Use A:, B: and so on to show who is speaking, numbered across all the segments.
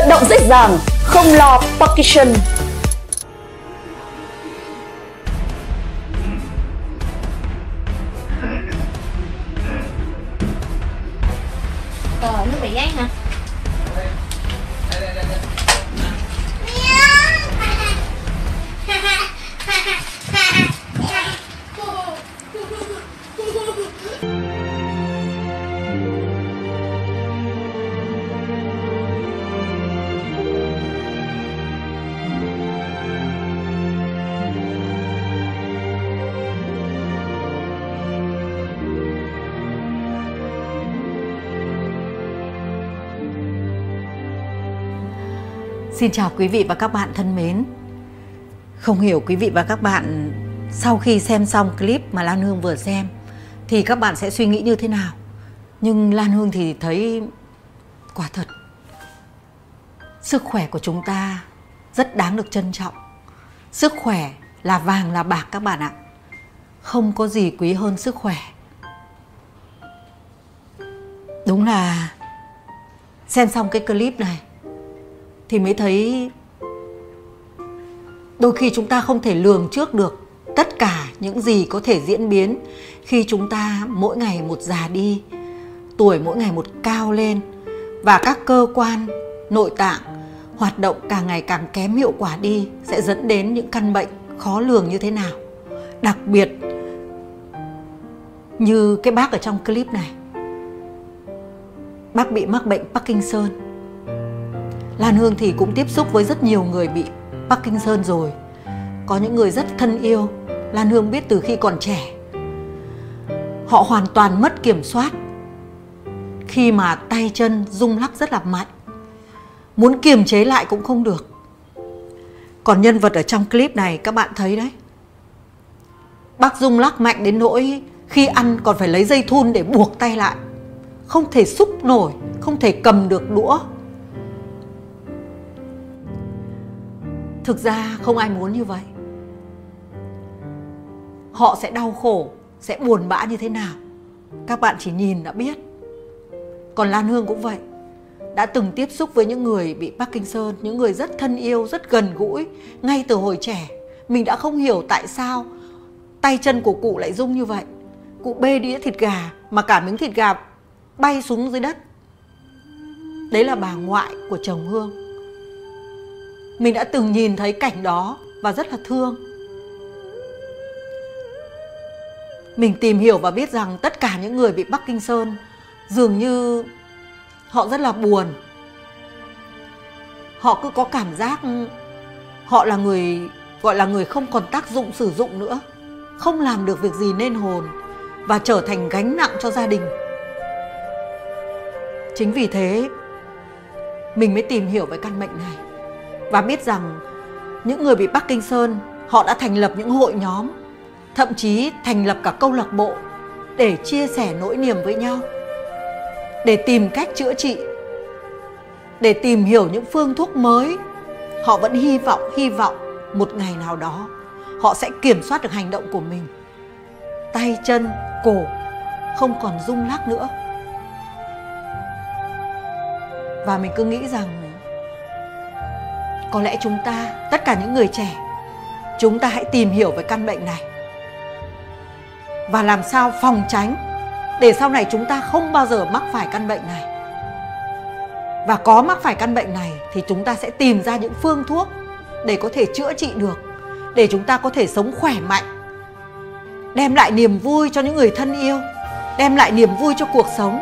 A: Vận động dễ dàng, không lo Parkinson.
B: Ờ, nó bị gáy hả?
C: Xin chào quý vị và các bạn thân mến. Không hiểu quý vị và các bạn, sau khi xem xong clip mà Lan Hương vừa xem, thì các bạn sẽ suy nghĩ như thế nào? Nhưng Lan Hương thì thấy quả thật, sức khỏe của chúng ta rất đáng được trân trọng. Sức khỏe là vàng là bạc các bạn ạ. Không có gì quý hơn sức khỏe. Đúng là xem xong cái clip này thì mới thấy đôi khi chúng ta không thể lường trước được tất cả những gì có thể diễn biến khi chúng ta mỗi ngày một già đi, tuổi mỗi ngày một cao lên và các cơ quan, nội tạng hoạt động càng ngày càng kém hiệu quả đi sẽ dẫn đến những căn bệnh khó lường như thế nào. Đặc biệt như cái bác ở trong clip này, bác bị mắc bệnh Parkinson. Lan Hương thì cũng tiếp xúc với rất nhiều người bị Parkinson rồi. Có những người rất thân yêu, Lan Hương biết từ khi còn trẻ. Họ hoàn toàn mất kiểm soát khi mà tay chân rung lắc rất là mạnh. Muốn kiềm chế lại cũng không được. Còn nhân vật ở trong clip này các bạn thấy đấy. Bác rung lắc mạnh đến nỗi khi ăn còn phải lấy dây thun để buộc tay lại. Không thể xúc nổi, không thể cầm được đũa, thực ra không ai muốn như vậy. Họ sẽ đau khổ, sẽ buồn bã như thế nào? Các bạn chỉ nhìn đã biết. Còn lan hương cũng vậy. Đã từng tiếp xúc với những người bị parkinson, những người rất thân yêu, rất gần gũi, ngay từ hồi trẻ. Mình đã không hiểu tại sao tay chân của cụ lại rung như vậy. Cụ bê đĩa thịt gà, mà cả miếng thịt gà bay xuống dưới đất. Đấy là bà ngoại của chồng hương mình đã từng nhìn thấy cảnh đó và rất là thương. Mình tìm hiểu và biết rằng tất cả những người bị Bắc Kinh Sơn dường như họ rất là buồn. Họ cứ có cảm giác họ là người, gọi là người không còn tác dụng, sử dụng nữa, không làm được việc gì nên hồn và trở thành gánh nặng cho gia đình. Chính vì thế, mình mới tìm hiểu về căn bệnh này và biết rằng những người bị Parkinson họ đã thành lập những hội nhóm, thậm chí thành lập cả câu lạc bộ để chia sẻ nỗi niềm với nhau, để tìm cách chữa trị, để tìm hiểu những phương thuốc mới. Họ vẫn hy vọng, hy vọng một ngày nào đó họ sẽ kiểm soát được hành động của mình. Tay chân, cổ không còn rung lắc nữa. Và mình cứ nghĩ rằng có lẽ chúng ta, tất cả những người trẻ, chúng ta hãy tìm hiểu về căn bệnh này. Và làm sao phòng tránh để sau này chúng ta không bao giờ mắc phải căn bệnh này. Và có mắc phải căn bệnh này thì chúng ta sẽ tìm ra những phương thuốc để có thể chữa trị được, để chúng ta có thể sống khỏe mạnh, đem lại niềm vui cho những người thân yêu, đem lại niềm vui cho cuộc sống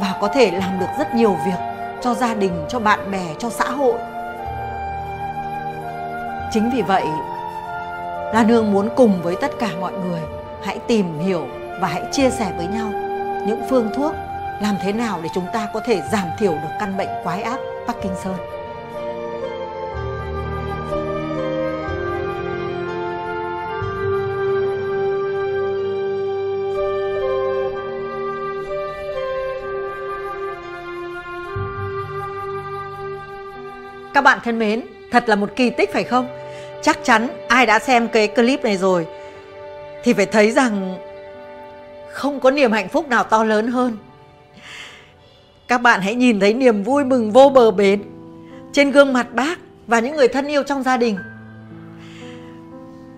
C: và có thể làm được rất nhiều việc cho gia đình, cho bạn bè, cho xã hội chính vì vậy lan hương muốn cùng với tất cả mọi người hãy tìm hiểu và hãy chia sẻ với nhau những phương thuốc làm thế nào để chúng ta có thể giảm thiểu được căn bệnh quái ác Parkinson. Các bạn thân mến, thật là một kỳ tích phải không? Chắc chắn ai đã xem cái clip này rồi thì phải thấy rằng không có niềm hạnh phúc nào to lớn hơn. các bạn hãy nhìn thấy niềm vui mừng vô bờ bến trên gương mặt bác và những người thân yêu trong gia đình.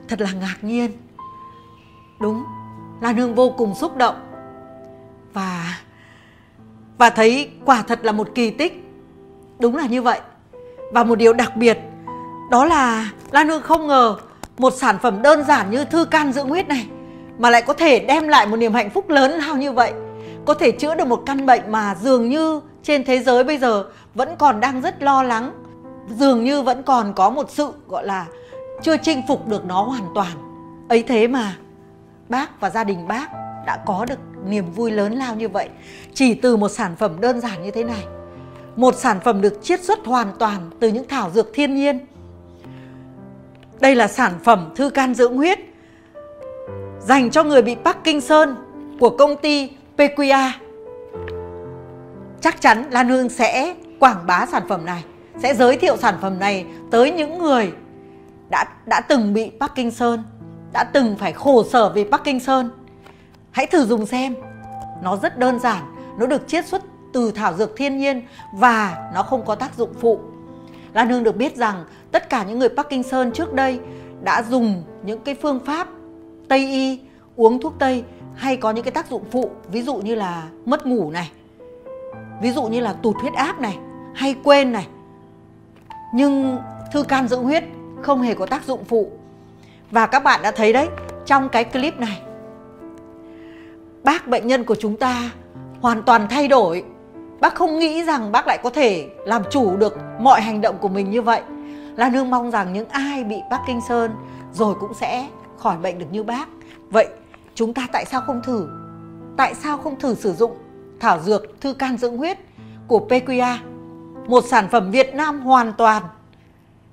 C: Thật là ngạc nhiên. Đúng lan hương vô cùng xúc động. Và và thấy quả thật là một kỳ tích. Đúng là như vậy và một điều đặc biệt, đó là lan hương không ngờ một sản phẩm đơn giản như thư can dưỡng huyết này mà lại có thể đem lại một niềm hạnh phúc lớn lao như vậy. Có thể chữa được một căn bệnh mà dường như trên thế giới bây giờ vẫn còn đang rất lo lắng. Dường như vẫn còn có một sự, gọi là, chưa chinh phục được nó hoàn toàn. Ấy thế mà, bác và gia đình bác đã có được niềm vui lớn lao như vậy. Chỉ từ một sản phẩm đơn giản như thế này một sản phẩm được chiết xuất hoàn toàn từ những thảo dược thiên nhiên đây là sản phẩm thư can dưỡng huyết dành cho người bị Parkinson của công ty PQA. Chắc chắn Lan Hương sẽ quảng bá sản phẩm này, sẽ giới thiệu sản phẩm này tới những người đã đã từng bị Parkinson, đã từng phải khổ sở vì Parkinson. Hãy thử dùng xem. Nó rất đơn giản, nó được chiết xuất từ thảo dược thiên nhiên và nó không có tác dụng phụ. Lan Hương được biết rằng tất cả những người Parkinson trước đây đã dùng những cái phương pháp Tây y, uống thuốc Tây hay có những cái tác dụng phụ, ví dụ như là mất ngủ này, ví dụ như là tụt huyết áp này, hay quên này. Nhưng thư can dưỡng huyết không hề có tác dụng phụ. Và các bạn đã thấy đấy, trong cái clip này bác bệnh nhân của chúng ta hoàn toàn thay đổi bác không nghĩ rằng bác lại có thể làm chủ được mọi hành động của mình như vậy. Là nương mong rằng những ai bị Parkinson rồi cũng sẽ khỏi bệnh được như bác. Vậy chúng ta tại sao không thử? Tại sao không thử sử dụng thảo dược thư can dưỡng huyết của PQA một sản phẩm Việt Nam hoàn toàn.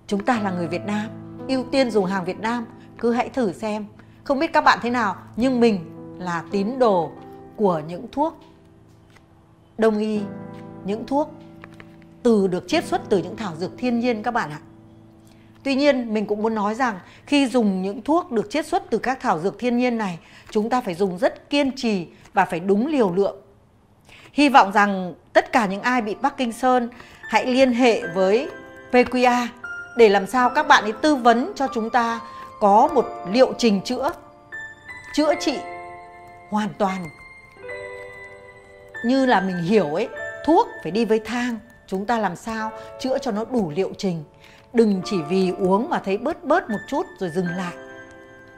C: Chúng ta là người Việt Nam, ưu tiên dùng hàng Việt Nam. Cứ hãy thử xem. Không biết các bạn thế nào, nhưng mình là tín đồ của những thuốc đông y những thuốc từ được chiết xuất từ những thảo dược thiên nhiên các bạn ạ Tuy nhiên mình cũng muốn nói rằng khi dùng những thuốc được chiết xuất từ các thảo dược thiên nhiên này, chúng ta phải dùng rất kiên trì và phải đúng liều lượng. Hy vọng rằng tất cả những ai bị Parkinson hãy liên hệ với PQA để làm sao các bạn ấy tư vấn cho chúng ta có một liệu trình chữa chữa trị hoàn toàn như là mình hiểu ấy, thuốc phải đi với thang, chúng ta làm sao chữa cho nó đủ liệu trình. Đừng chỉ vì uống mà thấy bớt bớt một chút rồi dừng lại.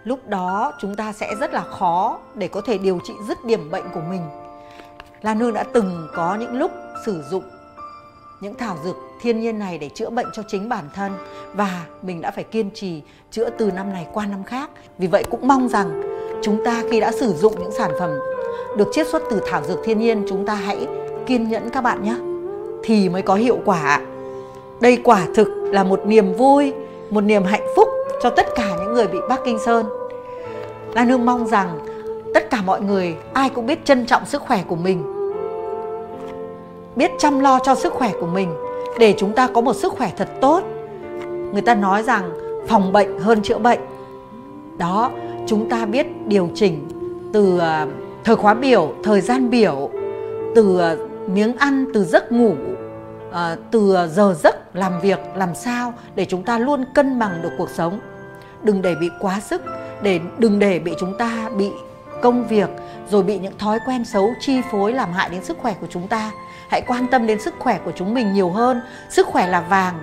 C: Lúc đó chúng ta sẽ rất là khó để có thể điều trị dứt điểm bệnh của mình. Lan hương đã từng có những lúc sử dụng những thảo dược thiên nhiên này để chữa bệnh cho chính bản thân và mình đã phải kiên trì chữa từ năm này qua năm khác. Vì vậy cũng mong rằng chúng ta khi đã sử dụng những sản phẩm được chiết xuất từ thảo dược thiên nhiên chúng ta hãy kiên nhẫn các bạn nhé thì mới có hiệu quả đây quả thực là một niềm vui, một niềm hạnh phúc cho tất cả những người bị Parkinson. Lan Hương mong rằng tất cả mọi người ai cũng biết trân trọng sức khỏe của mình. Biết chăm lo cho sức khỏe của mình để chúng ta có một sức khỏe thật tốt. Người ta nói rằng phòng bệnh hơn chữa bệnh. Đó, chúng ta biết điều chỉnh từ à, thời khóa biểu, thời gian biểu, từ ờ, miếng ăn, từ giấc ngủ à, từ giờ giấc làm việc làm sao để chúng ta luôn cân bằng được cuộc sống. Đừng để bị quá sức để đừng để bị chúng ta bị công việc rồi bị những thói quen xấu chi phối làm hại đến sức khỏe của chúng ta. Hãy quan tâm đến sức khỏe của chúng mình nhiều hơn. Sức khỏe là vàng.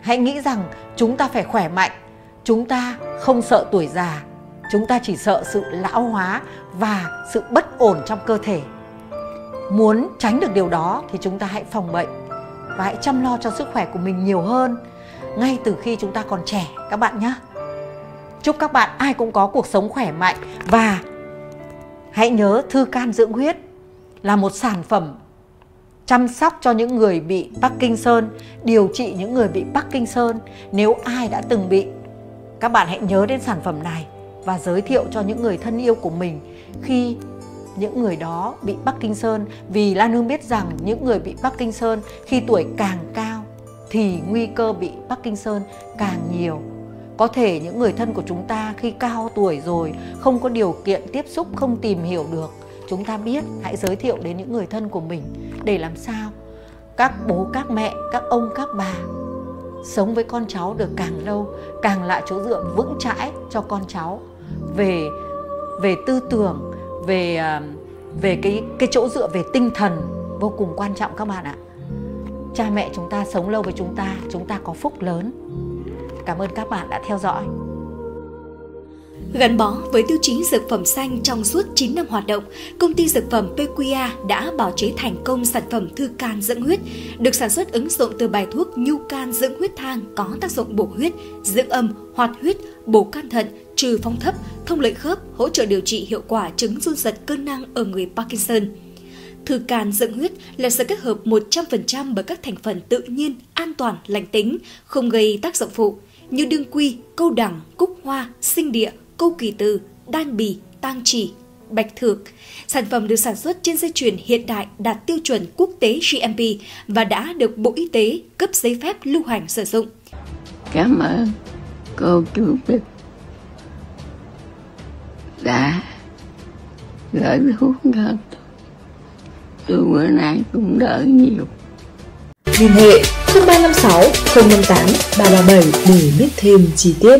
C: Hãy nghĩ rằng chúng ta phải khỏe mạnh. Chúng ta không sợ tuổi già chúng ta chỉ sợ sự lão hóa và sự bất ổn trong cơ thể. Muốn tránh được điều đó thì chúng ta hãy phòng bệnh và hãy chăm lo cho sức khỏe của mình nhiều hơn ngay từ khi chúng ta còn trẻ các bạn nhé. Chúc các bạn ai cũng có cuộc sống khỏe mạnh và hãy nhớ thư can dưỡng huyết là một sản phẩm chăm sóc cho những người bị Parkinson, điều trị những người bị Parkinson. Nếu ai đã từng bị, các bạn hãy nhớ đến sản phẩm này và giới thiệu cho những người thân yêu của mình khi những người đó bị Parkinson vì Lan Hương biết rằng những người bị Parkinson khi tuổi càng cao thì nguy cơ bị Parkinson càng nhiều. Có thể những người thân của chúng ta khi cao tuổi rồi không có điều kiện tiếp xúc, không tìm hiểu được, chúng ta biết, hãy giới thiệu đến những người thân của mình để làm sao các bố, các mẹ, các ông, các bà sống với con cháu được càng lâu, càng là chỗ dựa vững chãi cho con cháu về về tư tưởng, về à, về cái cái chỗ dựa về tinh thần vô cùng quan trọng các bạn ạ. Cha mẹ chúng ta sống lâu với chúng ta chúng ta có phúc lớn. Cảm ơn các bạn đã theo dõi.
B: Gắn bó với tiêu chí dược phẩm xanh trong suốt 9 năm hoạt động, công ty dược phẩm PQA đã bảo chế thành công sản phẩm thư can dưỡng huyết, được sản xuất ứng dụng từ bài thuốc nhu can dưỡng huyết thang có tác dụng bổ huyết, dưỡng âm, hoạt huyết, bổ can thận, trừ phong thấp, thông lợi khớp, hỗ trợ điều trị hiệu quả chứng run giật cơ năng ở người Parkinson. Thư can dưỡng huyết là sự kết hợp 100% bởi các thành phần tự nhiên, an toàn, lành tính, không gây tác dụng phụ như đương quy, câu đẳng, cúc hoa, sinh địa, câu kỳ từ, đan bì, tang chỉ, bạch thược. Sản phẩm được sản xuất trên dây chuyền hiện đại đạt tiêu chuẩn quốc tế GMP và đã được Bộ Y tế cấp giấy phép lưu hành sử dụng.
D: Cảm ơn cô chú Bích đã gửi thuốc cho tôi. bữa nay cũng đỡ nhiều.
E: Liên hệ 0356 058 337 để biết thêm chi tiết.